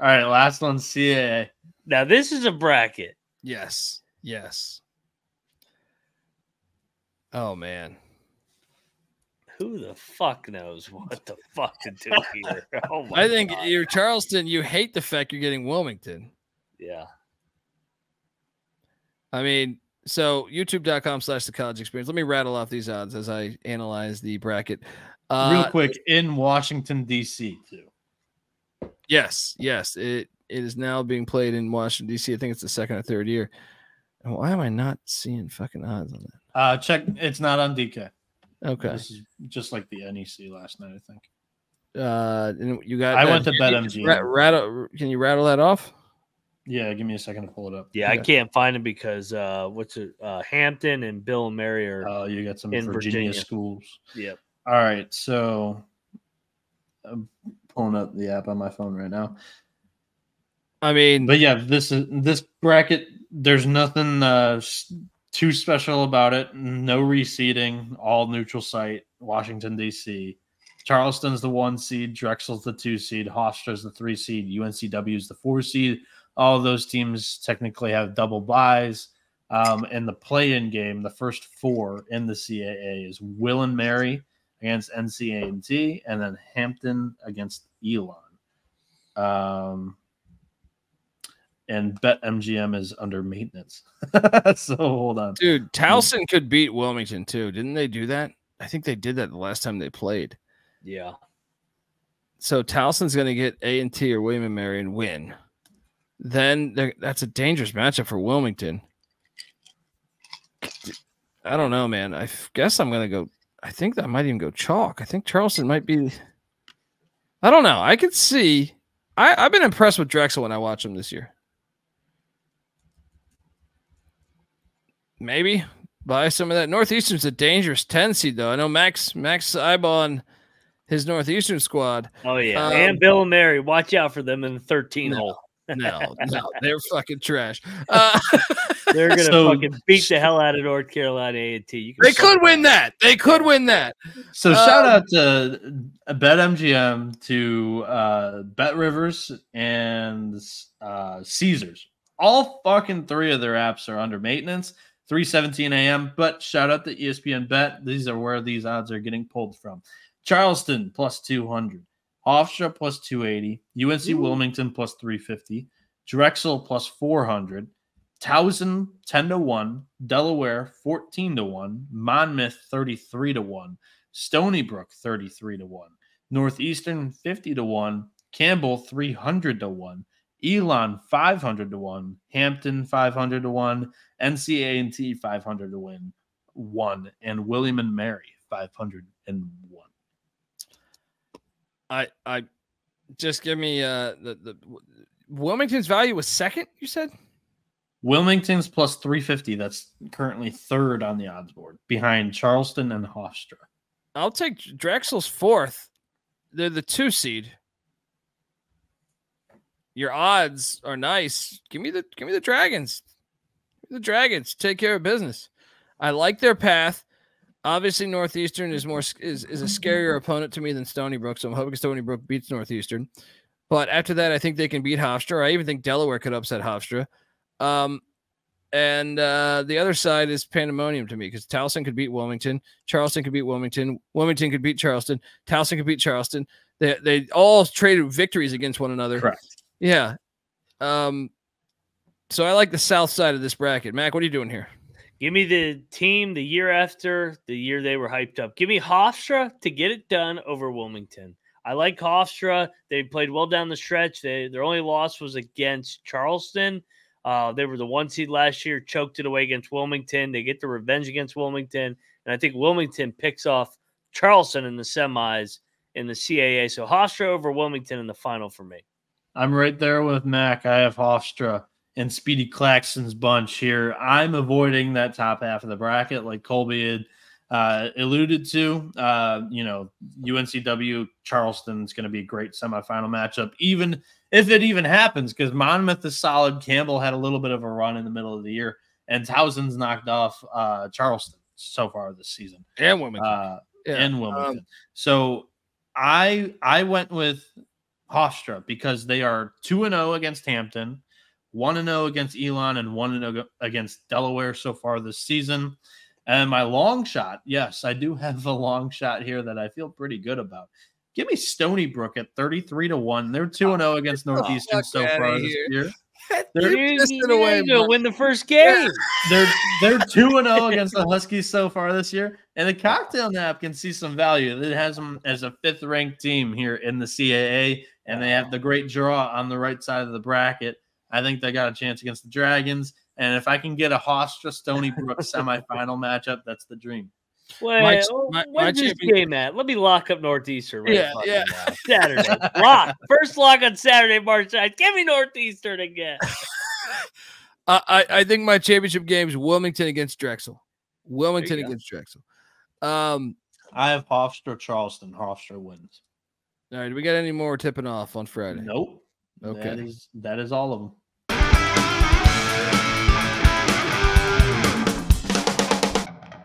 All right, last one, CAA. Now this is a bracket. Yes. Yes. Oh man. Who the fuck knows what the fuck to do here? Oh my I think God. you're Charleston. You hate the fact you're getting Wilmington. yeah. I mean, so youtube.com slash the college experience. Let me rattle off these odds as I analyze the bracket. Uh, Real quick, in Washington, D.C., too. Yes, yes. It it is now being played in Washington, DC. I think it's the second or third year. And why am I not seeing fucking odds on that? Uh, check. It's not on DK. Okay. This is just like the NEC last night, I think. Uh and you got I that- went to can you just BetMGM. ra- rattle can you rattle that off? Yeah, give me a second to pull it up. Yeah, I can't find it because uh what's it uh Hampton and Bill and Mary are Uh, you got some In Virginia, Virginia. schools. yep. All right, so I'm pulling up the app on my phone right now. I mean, But yeah, this is this bracket. There's nothing uh, too special about it. No reseeding. All neutral site. Washington D.C. Charleston's the one seed. Drexel's the two seed. Hofstra's the three seed. UNCW's the four seed. All of those teams technically have double byes. Um, and the play-in game, the first four in the CAA is Will and Mary against NCA&T, and then Hampton against Elon. Um, and Bet MGM is under maintenance. so hold on. dude, Towson could beat Wilmington too. Didn't they do that? I think they did that the last time they played. Yeah. So Towson's going to get A and T or William and Mary and win. Then that's a dangerous matchup for Wilmington. I don't know, man. I guess I'm going to go. I think that might even go chalk. I think Charleston might be. I don't know. I could see. I, I've been impressed with Drexel when I watch him this year. Maybe buy some of that. Northeastern's a dangerous 10 seed, though. I know Max Max eyeballing his Northeastern squad. Oh yeah. Um, and Bill and Mary, watch out for them in the 13 No. hole. No, no, they're fucking trash. Uh, They're gonna So- fucking beat the hell out of North Carolina A and T. They could win that. They could win that. So shout Um, out to Bet MGM, to uh, Bet Rivers, and uh, Caesars. All fucking three of their apps are under maintenance. 3:17 a.m. But shout out to ESPN Bet. These are where these odds are getting pulled from. Charleston plus 200, Hofstra plus 280, UNC Wilmington plus 350, Drexel plus 400, Towson 10 to 1, Delaware 14 to 1, Monmouth 33 to 1, Stony Brook 33 to 1, Northeastern 50 to 1, Campbell 300 to 1, Elon 500 to 1, Hampton 500 to 1, NCA&T 500 to win 1 and William and Mary 501. I I just give me uh the, the Wilmington's value was second, you said? Wilmington's plus 350. That's currently third on the odds board behind Charleston and Hofstra. I'll take Drexel's fourth. They're the two seed. Your odds are nice. Give me the give me the Dragons. The Dragons take care of business. I like their path. Obviously, Northeastern is more is, is a scarier opponent to me than Stony Brook, so I'm hoping Stony Brook beats Northeastern. But after that, I think they can beat Hofstra. I even think Delaware could upset Hofstra. Um, and uh, the other side is pandemonium to me because Towson could beat Wilmington, Charleston could beat Wilmington, Wilmington could beat Charleston, Towson could beat Charleston. They they all traded victories against one another. Correct. Yeah. Um. So I like the south side of this bracket. Mac, what are you doing here? Give me the team the year after the year they were hyped up. Give me Hofstra to get it done over Wilmington. I like Hofstra. They played well down the stretch. They, their only loss was against Charleston. Uh, they were the one seed last year, choked it away against Wilmington. They get the revenge against Wilmington. And I think Wilmington picks off Charleston in the semis in the CAA. So Hofstra over Wilmington in the final for me. I'm right there with Mac. I have Hofstra and Speedy Claxton's bunch here. I'm avoiding that top half of the bracket, like Colby had uh, alluded to. Uh, you know, UNCW Charleston is going to be a great semifinal matchup, even if it even happens, because Monmouth is solid. Campbell had a little bit of a run in the middle of the year, and Towson's knocked off uh, Charleston so far this season And Wilmington. uh, Yeah, and Wilmington. so I I went with Hofstra because they are 2 and 0 against Hampton, 1 and 0 against Elon, and 1 and 0 against Delaware so far this season. And my long shot, yes, I do have a long shot here that I feel pretty good about. Give me Stony Brook at 33 to 1. They're 2 and 0 against Northeastern so far this year. They're You're pissing you away, need to win the first game. They're they're 2 and 0 against the Huskies so far this year. And the cocktail nap can see some value. It has them as a fifth ranked team here in the CAA, and they have the great draw on the right side of the bracket. I think they got a chance against the Dragons. And if I can get a Hofstra Stony Brook semifinal matchup, that's the dream. Wait, My- oh, my- when's my this champion- game at? Let me lock up Northeastern. Right Yeah, yeah. now. Saturday. lock. First lock on Saturday, March 9th. Give me Northeastern again. I, I I think my championship game is Wilmington against Drexel. Wilmington against Drexel. Um, I have Hofstra Charleston. Hofstra wins. all right, do we got any more tipping off on Friday? Nope. Okay. That is that is all of them.